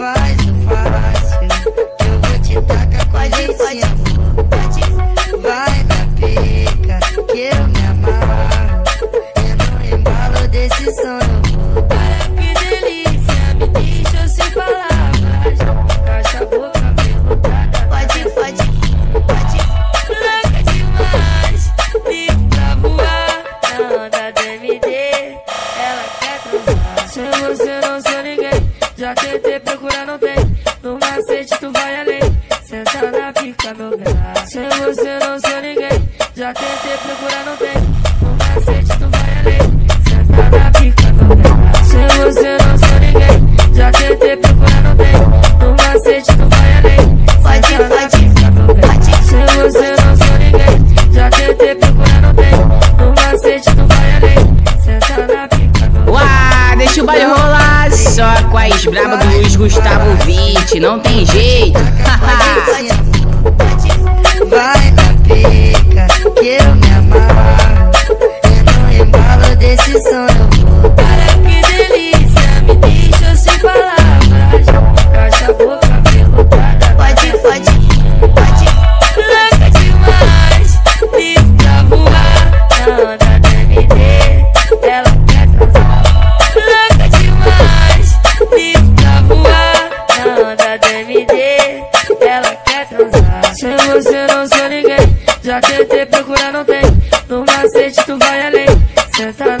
faz o fácil. Eu vou te tacar com a gente. Vai na pica, que eu me amarro. É no embalo desse sono. Para que delícia, me deixa sem palavras. Caixa boca veludada. Pode, pode, pode. Louca demais, livre pra voar. Na onda do MD, ela quer transar. Sem você não Já tentei procurar, não tem. No macete tu vai além. Senta na pica, meu bem. Sem você não sou ninguém. Já tentei procurar, não tem. No macete tu vai além. Senta na pica, meu bem. Sem você não sou ninguém. Já tentei procurar, não tem. No macete tu vai além. Pode, pode. Se você não sou ninguém, já tentei procurar, não tem. No macete tu vai além, senta na pica, meu Uá, deixa o baile rolar só com as braba dos Gustavo Vitti, não tem jeito. Vai na pica, que eu Sem você não sou ninguém. Já tentei procurar, não tem. No macete tu vai além. Senta